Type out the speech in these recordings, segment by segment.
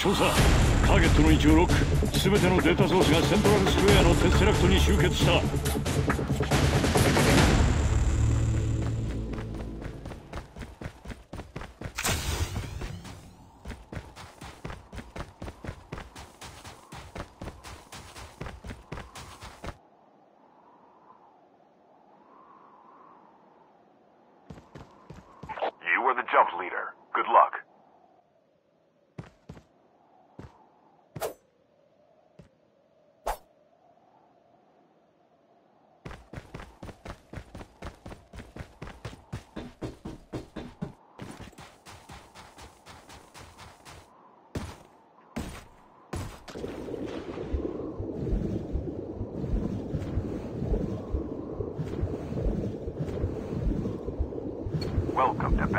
少佐ターゲットの位置をロック全てのデータソースがセントラルスクエアのテッセラクトに集結した You are the jump leader. Good luck.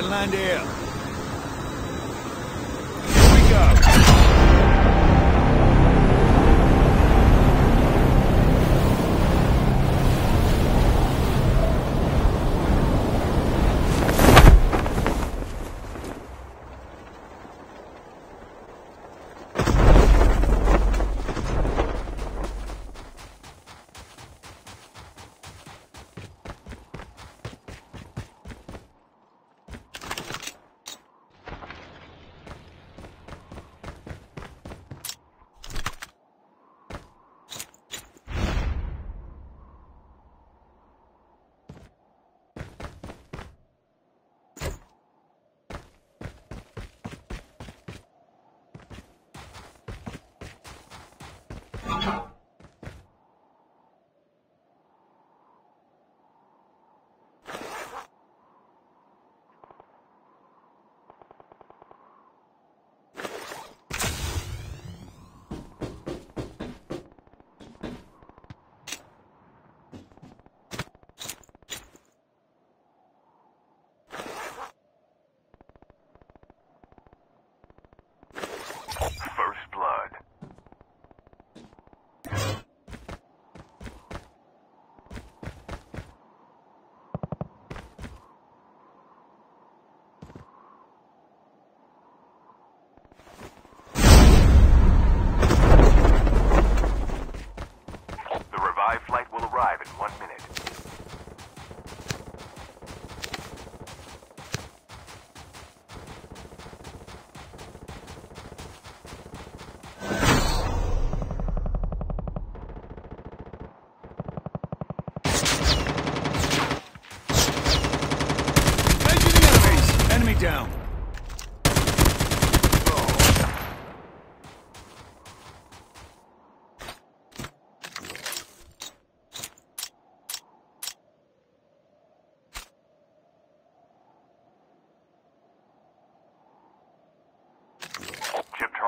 Can land here we go. First blood. The revived flight will arrive in one minute.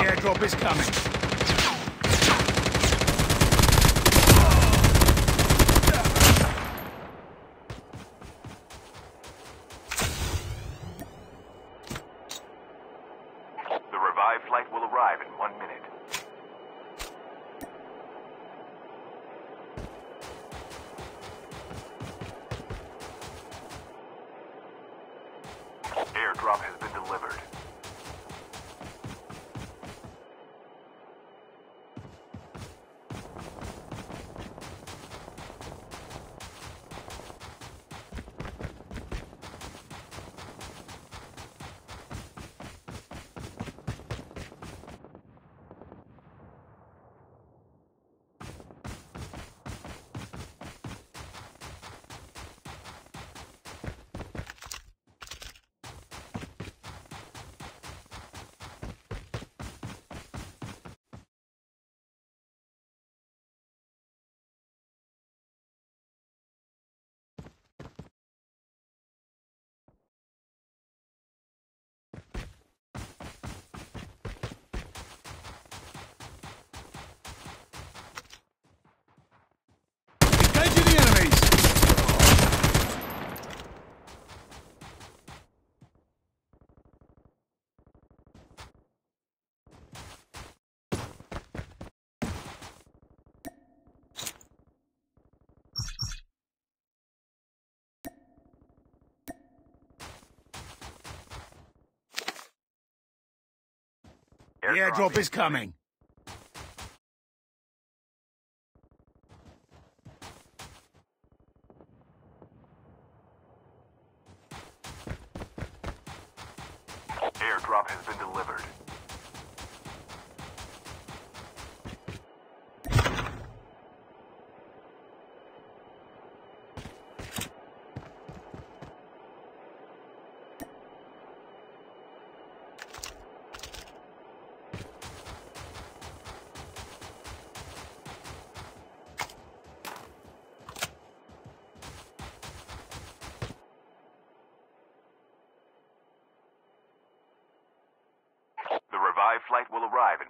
Airdrop is coming. Airdrop, Airdrop is coming. flight will arrive in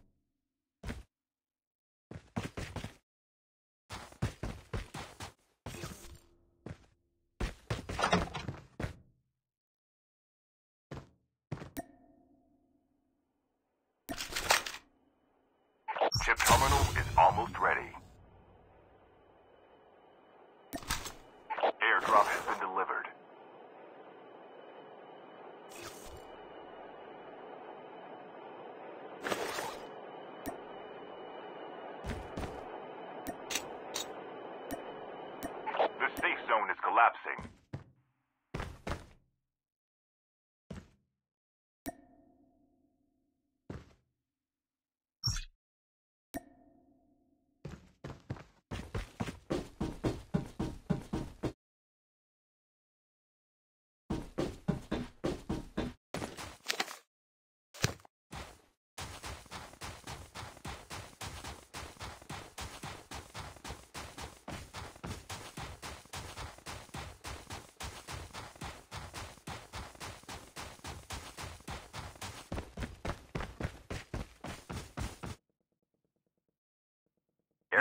zone is collapsing.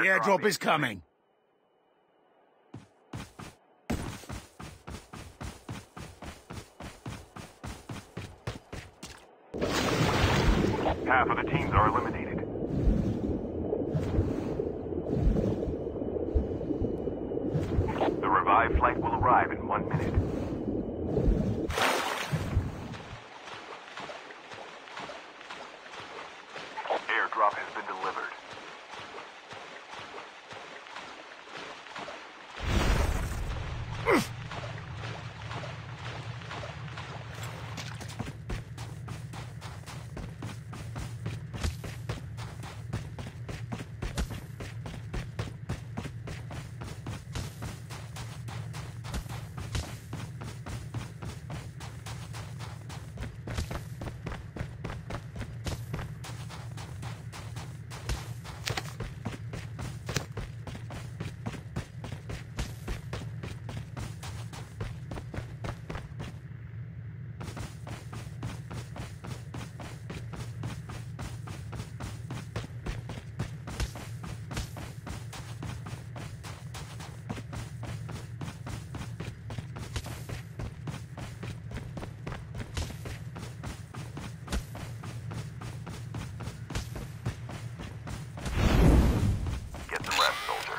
The airdrop is coming. Half of the teams are eliminated. The revived flight will arrive in one minute. Airdrop has been delivered. Get some rest, soldier.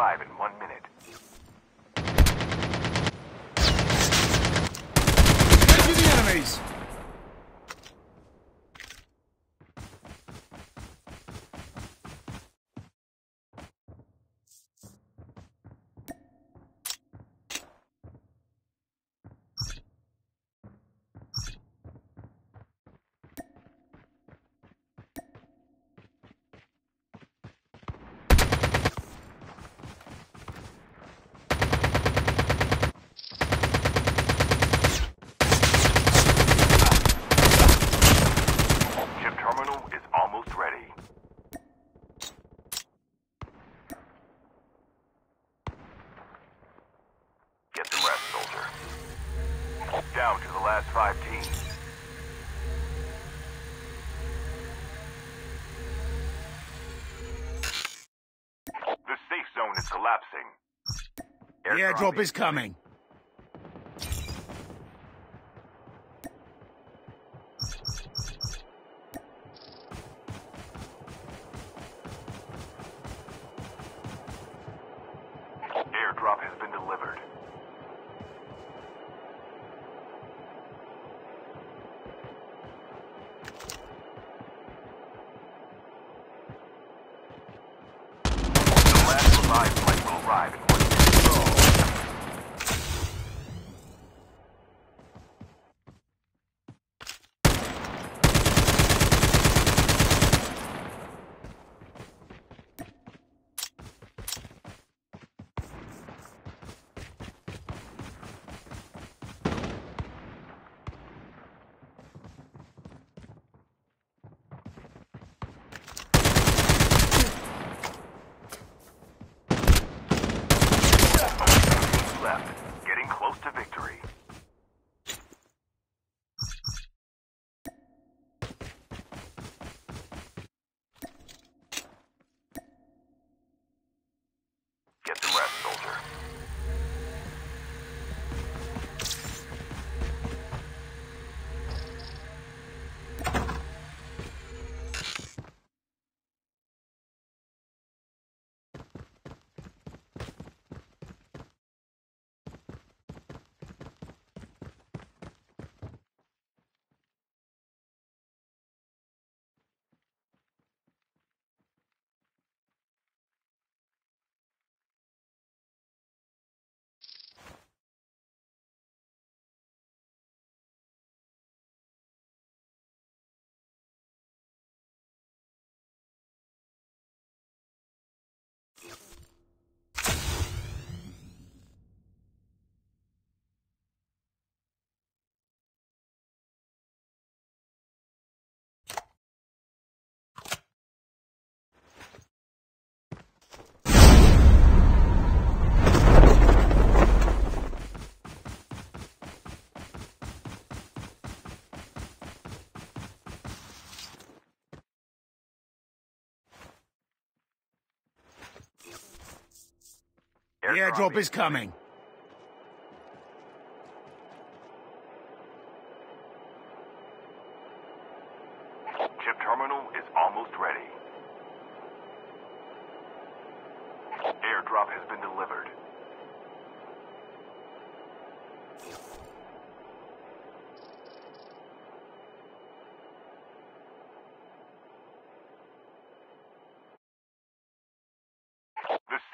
Flight will arrive in one minute. Engaging the enemies. Chip terminal is almost ready. Get some rest, soldier. Down to the last five teams. The safe zone is collapsing. The airdrop is coming. The airdrop is coming. Chip terminal is almost ready. Airdrop has been delivered. The